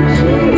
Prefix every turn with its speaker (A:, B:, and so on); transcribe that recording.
A: Jesus.